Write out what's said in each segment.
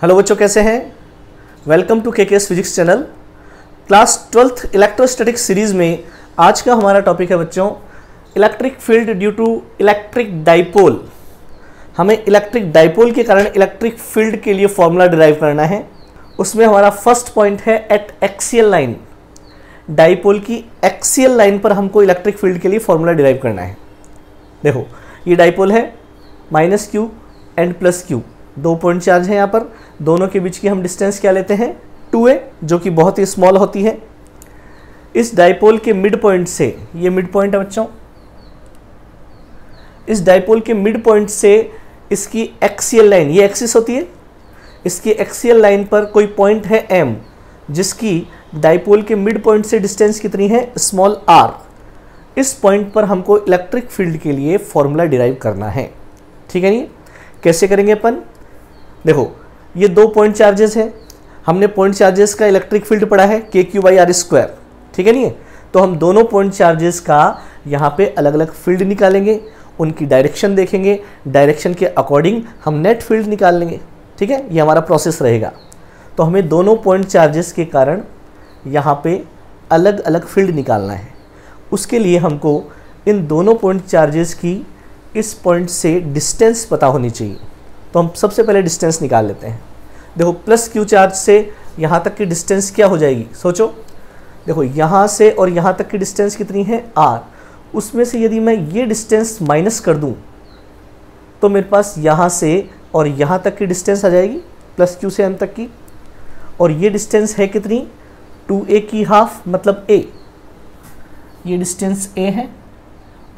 Hello बच्चों, कैसे हैं? Welcome to K K S physics channel class twelfth electrostatic series में आज का हमारा टॉपिक है बच्चों electric field due to electric dipole हमें इलेक्ट्रिक डाइपोल के कारण इलेक्ट्रिक फ़ील्ड के लिए फॉर्मूला डिराइव करना है। उसमें हमारा फ़र्स्ट पॉइंट है एट एक्सियल लाइन डाइपोल की एक्सियल लाइन पर हमको इलेक्ट्रिक फ़ील्ड के लिए फॉर्मूला डिराइव करना है। देखो, ये डाइपोल है minus Q and plus Q दो पॉइंट चार्ज है यहाँ पर। दोनों के बीच की हम डिस्टेंस क्या लेते हैं? टू ए जो कि बहुत ही स्मॉल होती है। इस डाइपोल के मिड पॉइंट से, ये मिड पॉइंट है बच्चों। इस डाइपोल के मिड पॉइंट से इसकी एक्सियल लाइन ये एक्सिस होती है। इसकी एक्सियल लाइन पर कोई पॉइंट है एम जिसकी डाइपोल के मिड पॉइंट से डिस्टेंस कितनी है? स्मॉल आर इस पॉइंट पर हमको इलेक्ट्रिक फ़ील्ड के लिए फॉर्मूला डिराइव करना है। ठीक है नहीं? कैसे करेंगे अपन? देखो ये दो पॉइंट चार्जेस हैं। हमने पॉइंट चार्जेस का इलेक्ट्रिक फ़ील्ड पढ़ा है k q by are square ठीक है नहीं तो हम दोनों पॉइंट चार्जेस का यहाँ पे अलग अलग फ़ील्ड निकालेंगे, उनकी डायरेक्शन देखेंगे डायरेक्शन के अकॉर्डिंग हम नेट फ़ील्ड निकाल लेंगे। ठीक है? ये हमारा प्रोसेस रहेगा। तो हमें दोनों पॉइंट चार्जेस के कारण यहाँ पे अलग अलग फ़ील्ड निकालना है। उसके लिए हमको इन दोनों पॉइंट चार्जेस की इस पॉइंट से डिस्टेंस पता होनी चाहिए। तो हम सबसे पहले डिस्टेंस निकाल लेते हैं। देखो प्लस क्यू चार्ज से यहाँ तक की डिस्टेंस क्या हो जाएगी? सोचो। देखो, यहाँ से और यहाँ तक की डिस्टेंस कितनी है? आर उसमें से यदि मैं ये डिस्टेंस माइनस कर दूँ तो मेरे पास यहाँ से और यहाँ तक की डिस्टेंस आ जाएगी प्लस क्यू से एम तक की। और ये डिस्टेंस है कितनी? टू ए की हाफ़ मतलब ए ये डिस्टेंस ए है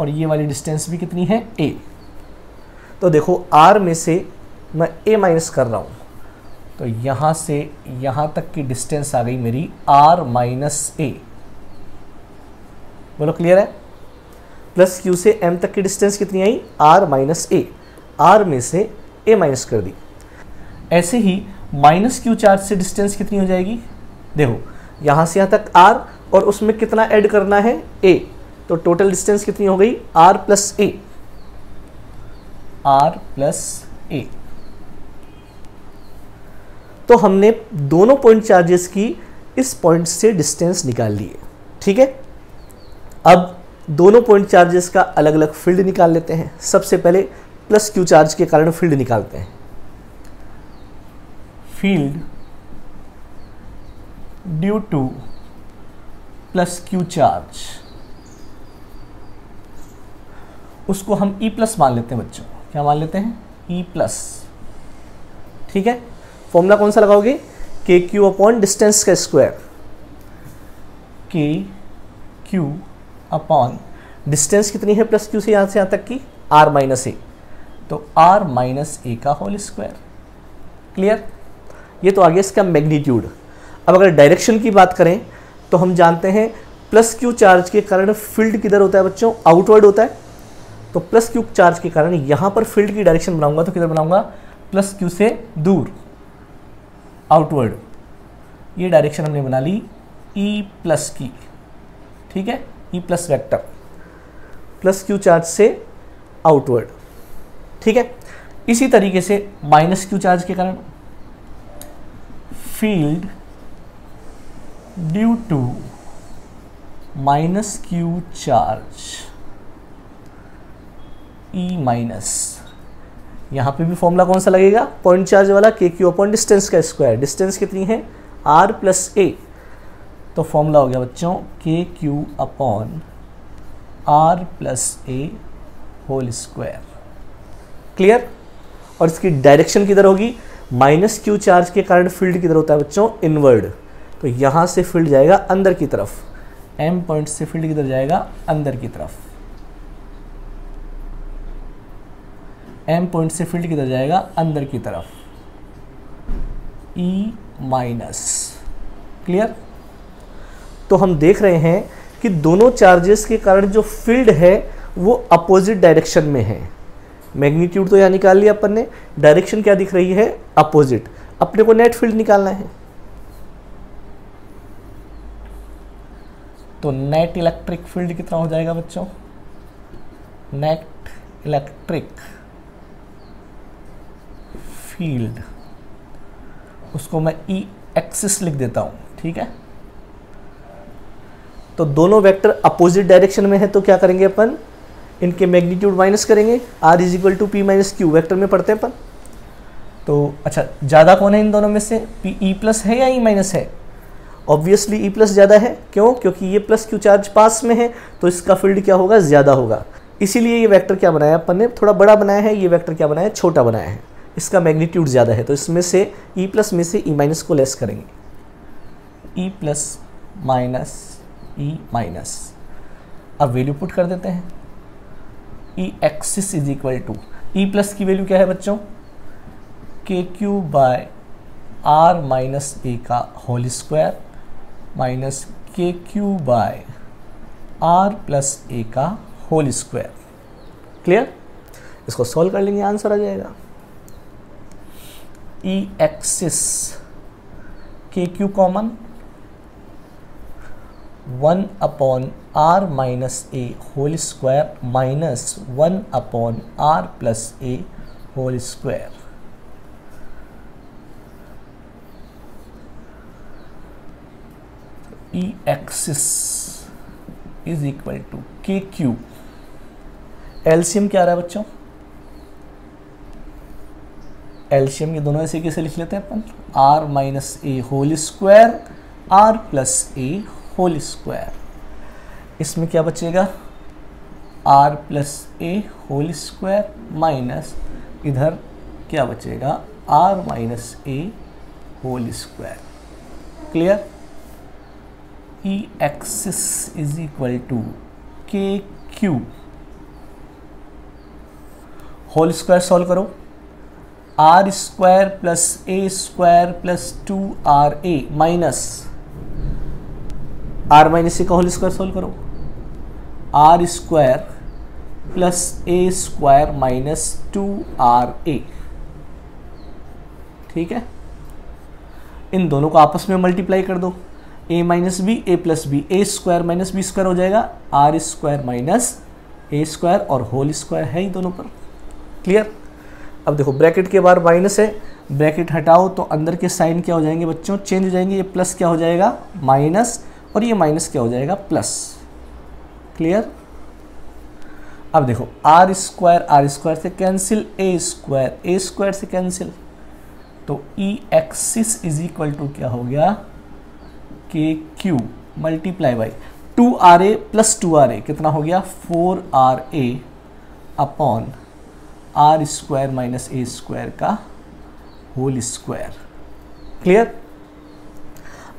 और ये वाली डिस्टेंस भी कितनी है? ए तो देखो आर में से मैं ए माइनस कर रहा हूँ। तो यहाँ से यहाँ तक की डिस्टेंस आ गई मेरी आर माइनस ए बोलो क्लियर है? प्लस क्यू से एम तक की डिस्टेंस कितनी आई? आर माइनस ए आर में से ए माइनस कर दी। ऐसे ही माइनस क्यू चार्ज से डिस्टेंस कितनी हो जाएगी? देखो, यहाँ से यहाँ तक आर और उसमें कितना ऐड करना है? ए तो टोटल डिस्टेंस कितनी हो गई? R plus A R plus A तो हमने दोनों पॉइंट चार्जेस की इस पॉइंट से डिस्टेंस निकाल लिए। ठीक है? अब दोनों पॉइंट चार्जेस का अलग अलग फ़ील्ड निकाल लेते हैं। सबसे पहले प्लस क्यू चार्ज के कारण फ़ील्ड निकालते हैं। Field due to plus Q charge उसको हम ई e प्लस मान लेते हैं बच्चों। क्या मान लेते हैं? ई e प्लस ठीक है? फॉर्मूला कौन सा लगाओगे? के क्यू अपॉन डिस्टेंस का square K Q upon distance कितनी है प्लस क्यू से यहाँ से यहाँ तक की? आर माइनस ए तो आर माइनस ए का होल स्क्वायर क्लियर ये तो आगे इसका मैग्नीट्यूड अब अगर डायरेक्शन की बात करें तो हम जानते हैं प्लस क्यू चार्ज के कारण फ़ील्ड किधर होता है बच्चों? आउटवर्ड होता है. तो प्लस क्यू चार्ज के कारण यहाँ पर फ़ील्ड की डायरेक्शन बनाऊँगा तो किधर बनाऊँगा? प्लस क्यू से दूर. आउटवर्ड ये डायरेक्शन हमने बना ली ई e प्लस की। ठीक है? E plus vector plus Q charge से आउटवर्ड ठीक है? इसी तरीके से माइनस क्यू चार्ज के कारण field due to minus Q charge E minus यहाँ पे भी फॉर्मूला कौन सा लगेगा? पॉइंट चार्ज वाला के क्यू अपॉन डिस्टेंस का स्क्वायर डिस्टेंस कितनी है? आर प्लस ए तो फॉर्मूला हो गया बच्चों K Q upon R plus A whole square clear और इसकी डायरेक्शन किधर होगी? माइनस क्यू चार्ज के कारण फ़ील्ड किधर होता है बच्चों? इनवर्ड तो यहाँ से फ़ील्ड जाएगा अंदर की तरफ़. एम पॉइंट से फ़ील्ड किधर जाएगा? अंदर की तरफ़. एम पॉइंट से फ़ील्ड किधर जाएगा? अंदर की तरफ़। ई माइनस क्लियर तो हम देख रहे हैं कि दोनों चार्जेस के कारण जो फ़ील्ड है, वो अपोजिट डायरेक्शन में है। मैग्नीट्यूड तो यहाँ निकाल लिया अपन ने। डायरेक्शन क्या दिख रही है? अपोजिट अपने को नेट फ़ील्ड निकालना है। तो नेट इलेक्ट्रिक फ़ील्ड कितना हो जाएगा बच्चों? नेट इलेक्ट्रिक फ़ील्ड उसको मैं ई एक्सिस लिख देता हूँ, ठीक है? तो दोनों वेक्टर अपोजिट डायरेक्शन में है तो क्या करेंगे अपन? इनके मैग्नीट्यूड माइनस करेंगे R is equal to P minus Q vector में पढ़ते हैं अपन। तो अच्छा ज़्यादा कौन है इन दोनों में से? पी ई प्लस है या ई e माइनस है? ऑब्वियसली ई प्लस ज़्यादा है। क्यों? क्योंकि ये प्लस क्यू चार्ज पास में है तो इसका फ़ील्ड क्या होगा? ज़्यादा होगा। इसीलिए ये वेक्टर क्या बनाया अपन ने? थोड़ा बड़ा बनाया है, ये वेक्टर क्या बनाया? है छोटा बनाया है। इसका मैग्नीट्यूड ज़्यादा है तो इसमें से ई e प्लस में से ई e माइनस को लेस करेंगे। E plus minus E minus अब वैल्यू पुट कर देते हैं। E axis is equal to E plus की वैल्यू क्या है बच्चों? K Q by R minus A का whole square minus K Q by R plus A का होल स्क्वायर क्लियर इसको सॉल्व कर लेंगे आंसर आ जाएगा। E axis K Q common one upon R minus A whole square minus one upon R plus A whole square E axis is equal to K Q एल्सियम क्या रहा है बच्चों? एल्शियम ये दोनों ऐसे कैसे लिख लेते हैं अपन? R minus A whole square R plus A whole square इसमें क्या बचेगा? R plus A whole square minus इधर क्या बचेगा? R minus A whole square clear E axis is equal to K Q whole square solve करो। R square plus A square plus two R A minus R minus A का whole square solve करो। R square plus A square minus two R A ठीक है? इन दोनों को आपस में मल्टीप्लाई कर दो। A minus B A plus B A square minus B square हो जाएगा। R square minus A square और होल स्क्वायर है ही दोनों पर। क्लियर अब देखो, ब्रैकेट के बाहर माइनस है, ब्रैकेट हटाओ तो अंदर के साइन क्या हो जाएँगे बच्चों? चेंज हो जाएँगे, ये प्लस क्या हो जाएगा? माइनस और ये माइनस क्या हो जाएगा? प्लस क्लियर अब देखो आर स्क्वायर आर स्क्वायर से cancel A square A square से कैंसिल तो E axis is equal to क्या हो गया? K Q multiply by two R A plus two R A कितना हो गया? Four R A upon R square minus A square का whole square clear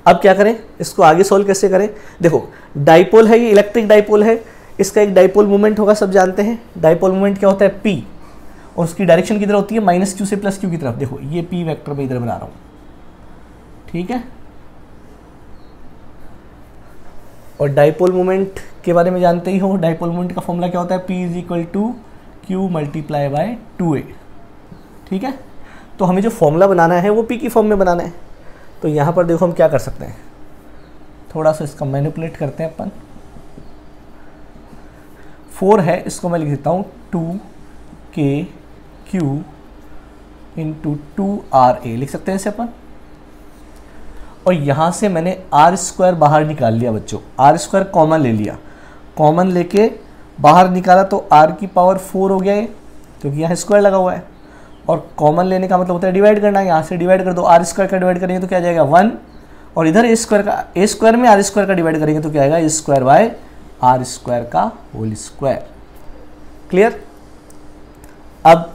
अब क्या करें? इसको आगे सोल्व कैसे करें? देखो डाइपोल है ये इलेक्ट्रिक डाइपोल है। इसका एक डाइपोल मूवमेंट होगा, सब जानते हैं। डाइपोल मूवमेंट क्या होता है? पी और उसकी डायरेक्शन किधर होती है? माइनस क्यू से प्लस क्यू की तरफ़। देखो, ये पी वेक्टर में इधर बना रहा हूँ। ठीक है? और डाइपोल मूवमेंट के बारे में जानते ही हो डाइपोल मूवमेंट का फॉर्मूला क्या होता है? P is equal to Q multiply by two A ठीक है? तो हमें जो फॉर्मूला बनाना है, वो पी की फॉर्म में बनाना है। तो यहाँ पर देखो हम क्या कर सकते हैं। थोड़ा सा इसका मैनिपुलेट करते हैं अपन। फोर है, इसको मैं लिख देता हूँ। Two K Q into two R A लिख सकते हैं इसे अपन? और यहाँ से मैंने आर स्क्वायर बाहर निकाल लिया बच्चों। आर स्क्वायर कॉमन ले लिया। कॉमन लेके बाहर निकाला तो आर की पावर फोर हो गया क्योंकि यहाँ स्क्वायर लगा हुआ है। और कॉमन लेने का मतलब होता है डिवाइड करना, यहाँ से डिवाइड कर दो आर स्क्वायर का डिवाइड करेंगे तो क्या जाएगा वन और इधर ए स्क्वायर का ए स्क्वायर में आर स्क्वायर का डिवाइड करेंगे तो क्या आएगा? A square by R square का होल स्क्वायर क्लियर अब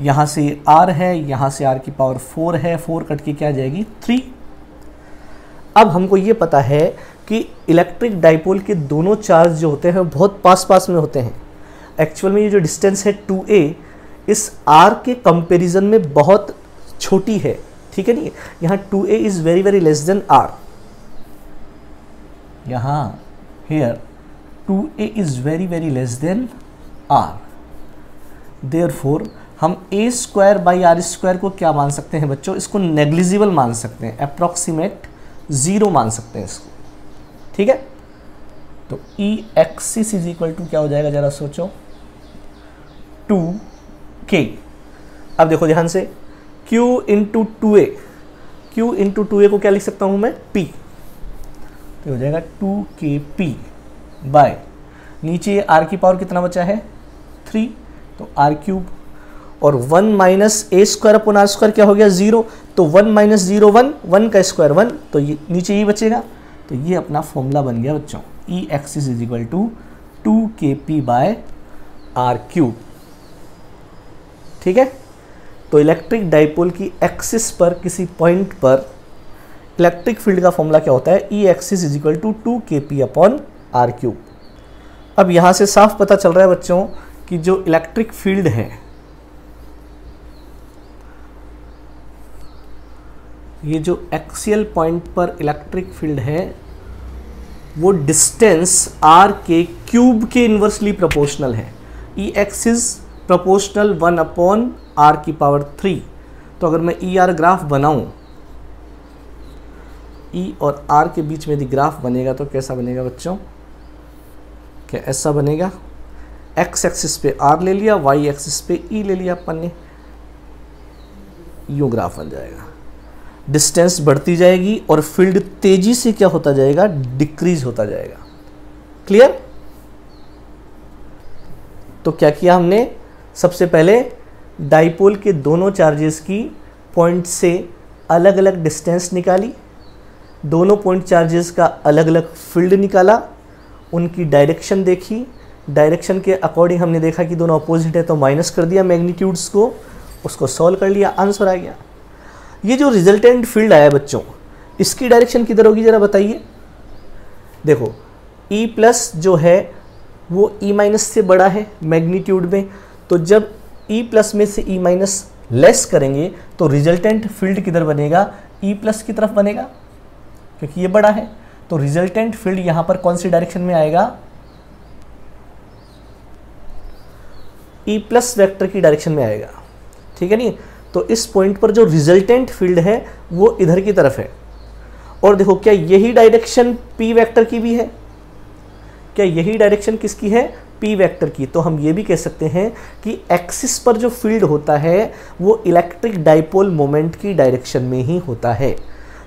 यहाँ से आर है, यहाँ से आर की पावर फोर है फोर कट के क्या जाएगी? थ्री अब हमको ये पता है कि इलेक्ट्रिक डाइपोल के दोनों चार्ज जो होते हैं, बहुत पास पास में होते हैं। एक्चुअल में ये जो डिस्टेंस है टू ए इस आर के कंपैरिजन में बहुत छोटी है। ठीक है नहीं? यहाँ two A is very very less than R यहाँ here two A is very very less than R therefore हम A square by R square को क्या मान सकते हैं बच्चों? इसको नेग्लिजिबल मान सकते हैं। अप्रॉक्सीमेट ज़ीरो मान सकते हैं इसको। ठीक है? तो E axis is equal to क्या हो जाएगा ज़रा सोचो? टू के अब देखो ध्यान से, Q into two A Q into two A को क्या लिख सकता हूँ मैं? P तो हो जाएगा टू के पी बाय नीचे आर की पावर कितना बचा है? थ्री तो आर क्यूब और one minus A square upon are square क्या हो गया? ज़ीरो तो one minus zero one one का स्क्वायर वन तो ये नीचे ही बचेगा। तो ये अपना फॉर्मूला बन गया बच्चों। E X is equal to two K P by R cube ठीक है? तो इलेक्ट्रिक डाइपोल की एक्सिस पर, किसी पॉइंट पर इलेक्ट्रिक फ़ील्ड का फॉर्मूला क्या होता है? E axis is equal to two K P upon R cube अब यहाँ से साफ़ पता चल रहा है बच्चों कि जो इलेक्ट्रिक फ़ील्ड है ये जो एक्सियल पॉइंट पर इलेक्ट्रिक फ़ील्ड है, वो डिस्टेंस आर के क्यूब के इन्वर्सली प्रोपोर्शनल है. E X is proportional one upon R की पावर थ्री तो अगर मैं ई आर ग्राफ बनाऊँ ई e और आर के बीच में यदि ग्राफ बनेगा तो कैसा बनेगा बच्चों? क्या ऐसा बनेगा? एक्स एक्सिस पे आर ले लिया वाई एक्सिस पे ई ले लिया अपन ने. यू ग्राफ बन जाएगा. डिस्टेंस बढ़ती जाएगी और फ़ील्ड तेज़ी से क्या होता जाएगा? डिक्रीज होता जाएगा। क्लियर? तो क्या किया हमने? सबसे पहले डाइपोल के दोनों चार्जेस की पॉइंट से अलग अलग डिस्टेंस निकाली। दोनों पॉइंट चार्जेस का अलग अलग फ़ील्ड निकाला। उनकी डायरेक्शन देखी। डायरेक्शन के अकॉर्डिंग हमने देखा कि दोनों अपोजिट है तो माइनस कर दिया मैग्नीट्यूड्स को। उसको सॉल्व कर लिया। आंसर आ गया। ये जो रिजल्टेंट फ़ील्ड आया बच्चों, इसकी डायरेक्शन किधर होगी ज़रा बताइए। देखो E प्लस जो है, वो E माइनस से बड़ा है मैग्नीट्यूड में तो जब E प्लस में से E माइनस लेस करेंगे तो रिजल्टेंट फ़ील्ड किधर बनेगा? E प्लस की तरफ़ बनेगा, क्योंकि ये बड़ा है। तो रिजल्टेंट फ़ील्ड यहाँ पर कौन सी डायरेक्शन में आएगा? E प्लस वेक्टर की डायरेक्शन में आएगा। ठीक है नहीं तो इस पॉइंट पर जो रिजल्टेंट फ़ील्ड है, वो इधर की तरफ़ है। और देखो, क्या यही डायरेक्शन पी वेक्टर की भी है? क्या यही डायरेक्शन किसकी है? पी वेक्टर की। तो हम ये भी कह सकते हैं कि एक्सिस पर जो फ़ील्ड होता है, वो इलेक्ट्रिक डाइपोल मोमेंट की डायरेक्शन में ही होता है।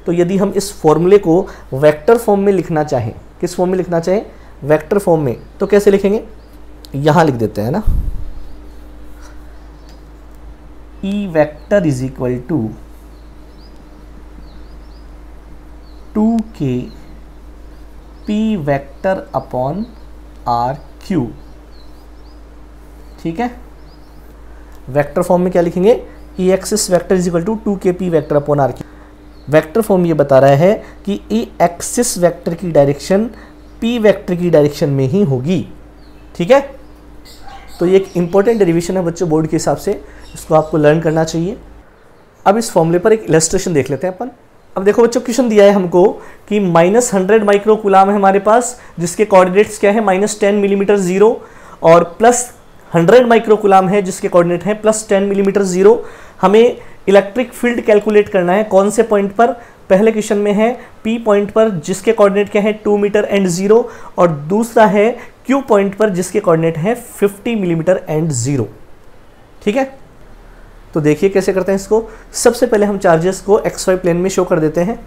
तो यदि हम इस फॉर्मूले को वेक्टर फॉर्म में लिखना चाहें, किस फॉर्म में लिखना चाहें? वेक्टर फॉर्म में। तो कैसे लिखेंगे? यहाँ लिख देते हैं ना। E vector is equal to 2k p vector upon r cube ठीक है? वेक्टर फॉर्म में क्या लिखेंगे? E axis vector is equal to two K P vector upon R cube vector form ये बता रहा है कि ई एक्सिस वैक्टर की डायरेक्शन पी वैक्टर की डायरेक्शन में ही होगी। ठीक है? तो ये एक इंपॉर्टेंट डेरिवेशन है बच्चों बोर्ड के हिसाब से। इसको आपको लर्न करना चाहिए। अब इस फॉर्मूले पर एक इलेस्ट्रेशन देख लेते हैं अपन। अब देखो बच्चों क्वेश्चन दिया है हमको कि माइनस हंड्रेड माइक्रो कुलाम है हमारे पास, जिसके कोऑर्डिनेट्स क्या है? माइनस टेन मिलीमीटर ज़ीरो और प्लस हंड्रेड माइक्रो कुलाम है जिसके कोऑर्डिनेट है प्लस टेन मिलीमीटर ज़ीरो हमें इलेक्ट्रिक फ़ील्ड कैलकुलेट करना है कौन से पॉइंट पर? पहले क्वेश्चन में है पी पॉइंट पर, जिसके कोऑर्डिनेट क्या है? टू मीटर एंड ज़ीरो और दूसरा है क्यू पॉइंट पर, जिसके कोऑर्डिनेट है फिफ्टी मिलीमीटर एंड ज़ीरो ठीक है? तो देखिए कैसे करते हैं इसको। सबसे पहले हम चार्जेस को एक्स वाई प्लेन में शो कर देते हैं।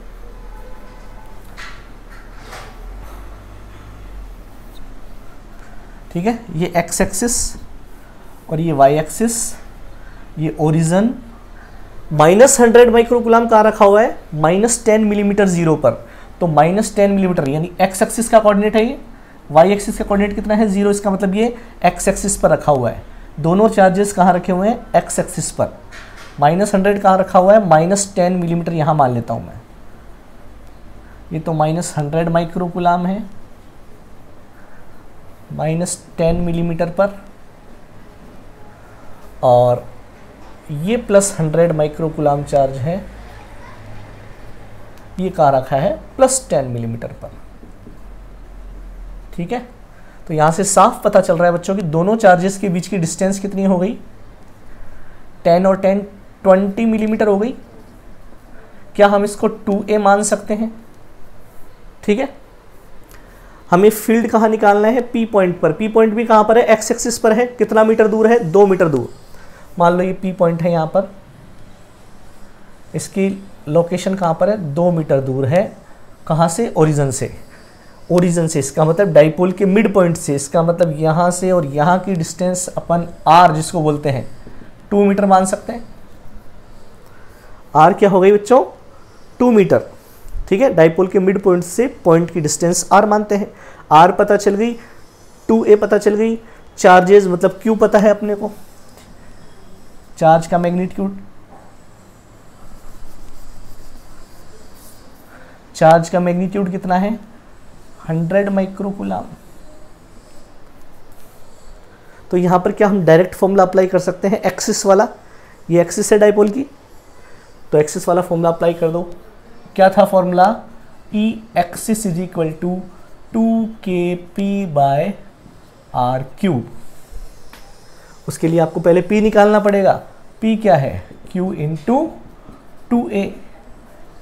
ठीक है? ये एक्स एक्सिस और ये वाई एक्सिस ये ओरिजन माइनस हंड्रेड माइक्रोकुलाम कहाँ रखा हुआ है? माइनस टेन मिलीमीटर ज़ीरो पर। तो माइनस टेन मिलीमीटर यानी एक्स एक्सिस का कोऑर्डिनेट है ये। वाई एक्सिस का कोऑर्डिनेट कितना है? ज़ीरो इसका मतलब ये एक्स एक्सिस पर रखा हुआ है। दोनों चार्जेस कहाँ रखे हुए हैं? एक्स एक्सिस पर। माइनस हंड्रेड कहाँ रखा हुआ है? माइनस टेन मिलीमीटर यहाँ मान लेता हूँ मैं। ये तो माइनस हंड्रेड माइक्रोकुलाम है। माइनस टेन मिलीमीटर पर। और ये प्लस हंड्रेड माइक्रोकुलाम चार्ज है। ये कहाँ रखा है? प्लस टेन मिलीमीटर पर। ठीक है? तो यहाँ से साफ़ पता चल रहा है बच्चों की दोनों चार्जेस के बीच की डिस्टेंस कितनी हो गई? 10 और 10 20 मिलीमीटर हो गई। क्या हम इसको 2a मान सकते हैं? ठीक है? हमें फ़ील्ड कहाँ निकालना है? P पॉइंट पर। P पॉइंट भी कहाँ पर है? X एक्सिस पर है। कितना मीटर दूर है? दो मीटर दूर। मान लो ये p पॉइंट है यहाँ पर। इसकी लोकेशन कहाँ पर है? दो मीटर दूर है। कहाँ से? ओरिजन से। ओरिजन से, इसका मतलब डाइपोल के मिड पॉइंट से, इसका मतलब यहाँ से और यहाँ की डिस्टेंस अपन आर जिसको बोलते हैं टू मीटर मान सकते हैं। आर क्या हो गई बच्चों? टू मीटर ठीक है? डाइपोल के मिड पॉइंट से पॉइंट की डिस्टेंस आर मानते हैं। आर पता चल गई टू ए पता चल गई चार्जेस मतलब क्यू पता है अपने को। चार्ज का मैग्नीट्यूड चार्ज का मैग्नीट्यूड कितना है? 100 माइक्रोकुलाम। तो यहाँ पर क्या हम डायरेक्ट फॉर्मूला अप्लाई कर सकते हैं? एक्सिस वाला। ये एक्सिस है डाइपोल की। तो एक्सिस वाला फॉर्मूला अप्लाई कर दो। क्या था formula? E axis is equal to two K P by R cube. उसके लिए आपको पहले पी निकालना पड़ेगा। पी क्या है? Q in two two A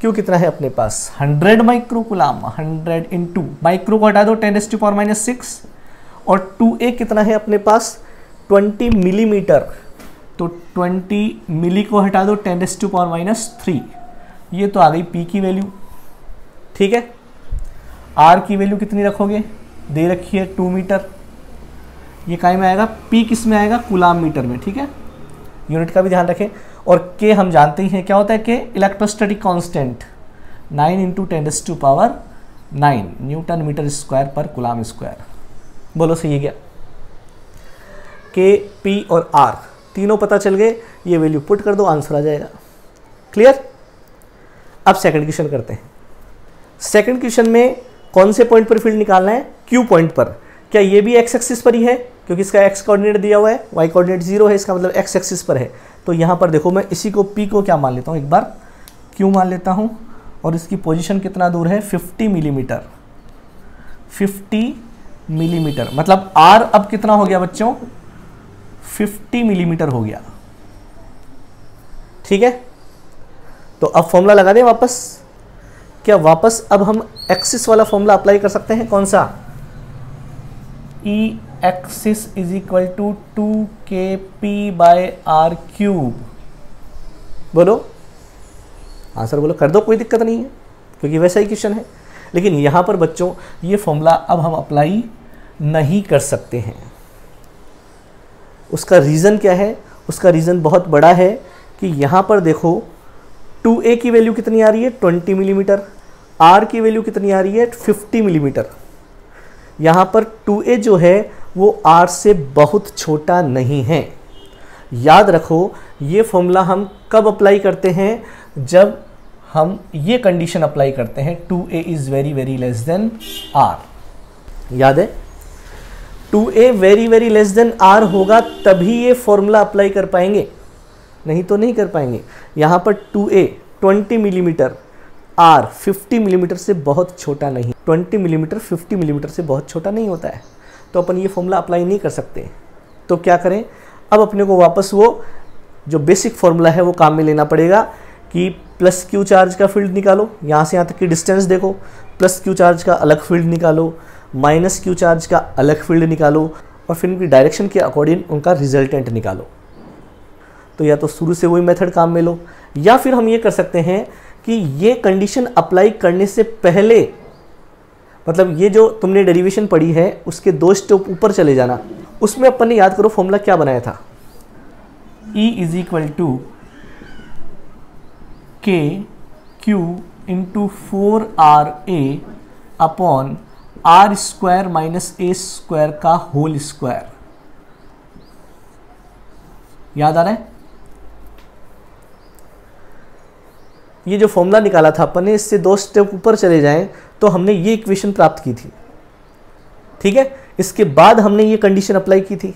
Q कितना है अपने पास? 100 माइक्रोकुलाम 100 टू माइक्रो को हटा दो ten s to power minus six और 2a कितना है अपने पास? 20 मिलीमीटर तो 20 मिली को हटा दो ten s to power minus three ये तो आ गई p की वैल्यू ठीक है? R की वैल्यू कितनी रखोगे? दे रखी है टू मीटर ये काय में आएगा? P किसमें आएगा? कुलाम मीटर में, ठीक है? यूनिट का भी ध्यान रखें। और के हम जानते ही हैं क्या होता है के electrostatic constant 9 into ten to power 9 newton metre square पर गुलाम स्क्वायर बोलो, सही है क्या? के पी और आर तीनों पता चल गए, ये वैल्यू पुट कर दो आंसर आ जाएगा. क्लियर अब सेकंड क्वेश्चन करते हैं. सेकंड क्वेश्चन में कौन से पॉइंट पर फ़ील्ड निकालना है? क्यू पॉइंट पर. क्या ये भी एक्स एक्सिस पर ही है? क्योंकि इसका एक्स कोऑर्डिनेट दिया हुआ है वाई कोऑर्डिनेट ज़ीरो है, इसका मतलब एक्स एक्सिस पर है. तो यहाँ पर देखो मैं इसी को पी को क्या मान लेता हूँ? एक बार क्यू मान लेता हूँ? और इसकी पोजीशन कितना दूर है? 50 मिलीमीटर 50 मिलीमीटर मतलब आर अब कितना हो गया बच्चों? 50 मिलीमीटर हो गया। ठीक है? तो अब फॉर्मूला लगा दें वापस। क्या वापस अब हम एक्सिस वाला फॉर्मूला अप्लाई कर सकते हैं? कौन सा? E axis is equal to two K P by R cube बोलो। आंसर बोलो कर दो कोई दिक्कत नहीं है क्योंकि वैसा ही क्वेश्चन है। लेकिन यहाँ पर बच्चों ये फॉर्मूला अब हम अप्लाई नहीं कर सकते हैं। उसका रीज़न क्या है? उसका रीज़न बहुत बड़ा है कि यहाँ पर देखो 2a की वैल्यू कितनी आ रही है? 20 मिलीमीटर mm, r की वैल्यू कितनी आ रही है? 50 मिलीमीटर mm. यहाँ पर 2a जो है वो आर से बहुत छोटा नहीं है। याद रखो, ये फॉर्मूला हम कब अप्लाई करते हैं? जब हम ये कंडीशन अप्लाई करते हैं two A is very very less than R याद है? Two A very very less than R होगा, तभी ये फॉर्मूला अप्लाई कर पाएँगे। नहीं तो नहीं कर पाएँगे। यहाँ पर two A twenty millimetre R fifty millimetre से बहुत छोटा नहीं। ट्वेंटी मिलीमीटर फिफ्टी मिलीमीटर से बहुत छोटा नहीं होता है। तो अपन ये फॉर्मूला अप्लाई नहीं कर सकते। तो क्या करें? अब अपने को वापस वो जो बेसिक फॉर्मूला है, वो काम में लेना पड़ेगा कि प्लस क्यू चार्ज का फ़ील्ड निकालो, यहाँ से यहाँ तक की डिस्टेंस देखो प्लस क्यू चार्ज का अलग फ़ील्ड निकालो माइनस क्यू चार्ज का अलग फ़ील्ड निकालो और फिर उनकी डायरेक्शन के अकॉर्डिंग उनका रिजल्टेंट निकालो। तो या तो शुरू से वही मेथड काम में लो, या फिर हम ये कर सकते हैं कि ये कंडीशन अप्लाई करने से पहले मतलब ये जो तुमने डेरिवेशन पढ़ी है, उसके दो स्टेप ऊपर चले जाना। उसमें अपन ने याद करो फॉर्मूला क्या बनाया था। E is equal to K Q into four R A upon R square minus A square का होल स्क्वायर याद आ रहा है? ये जो फॉर्मूला निकाला था, अपन ने इससे दो स्टेप ऊपर चले जाएँ तो हमने ये इक्वेशन प्राप्त की थी। ठीक है? इसके बाद हमने ये कंडीशन अप्लाई की थी।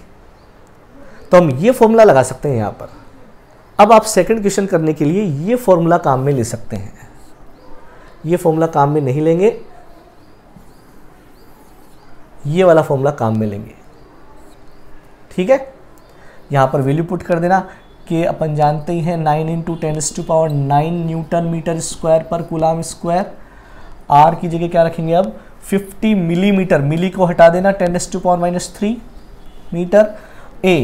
तो हम ये फॉर्मूला लगा सकते हैं यहाँ पर। अब आप सेकंड क्वेश्चन करने के लिए ये फॉर्मूला काम में ले सकते हैं। ये फॉर्मूला काम में नहीं लेंगे। ये वाला फॉर्मूला काम में लेंगे। ठीक है? यहाँ पर वैल्यू पुट कर देना। कि अपन जानते ही हैं nine into ten to power nine newton metre square पर कुलाम स्क्वायर आर की जगह क्या रखेंगे अब? 50 मिलीमीटर मिली को हटा देना ten to power minus three metre A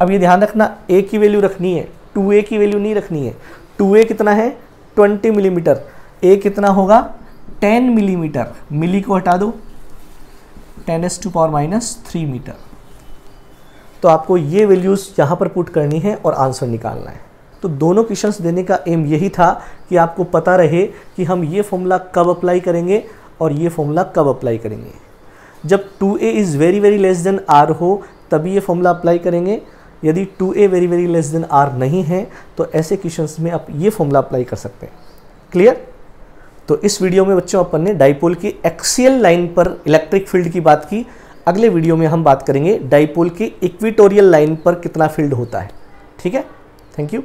अब ये ध्यान रखना ए की वैल्यू रखनी है टू ए की वैल्यू नहीं रखनी है. टू ए कितना है? 20 मिलीमीटर ए कितना होगा? 10 मिलीमीटर मिली को हटा दो ten s to power minus three metre तो आपको ये वैल्यूज़ यहाँ पर पुट करनी है और आंसर निकालना है। तो दोनों क्वेश्चंस देने का एम यही था कि आपको पता रहे कि हम ये फॉर्मूला कब अप्लाई करेंगे और ये फॉर्मूला कब अप्लाई करेंगे। जब 2a A is very very less than R हो, तभी ये फॉर्मूला अप्लाई करेंगे। यदि 2a A very very less than R नहीं है तो ऐसे क्वेश्चंस में आप ये फॉर्मूला अप्लाई कर सकते हैं। क्लियर तो इस वीडियो में बच्चों, अपन ने डाइपोल की एक्सियल लाइन पर इलेक्ट्रिक फ़ील्ड की बात की। अगले वीडियो में हम बात करेंगे डाइपोल के इक्विटोरियल लाइन पर कितना फ़ील्ड होता है। ठीक है? Thank you